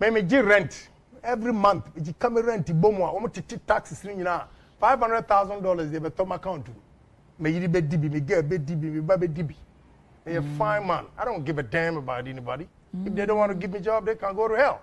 mɛ rent. Every month gye kame rent bɔ mu a wɔn tete taxes ne nyinaa five hundred thousand dollars deɛ bɛtɔ mu account. Mu mɛ yiri bɛ di bi mɛ girl bɛ di bi mɛ ba bɛ di bi mɛ yɛ fine man. I don't give a damn about anybody. If they don't want to give me a job they can go to hell.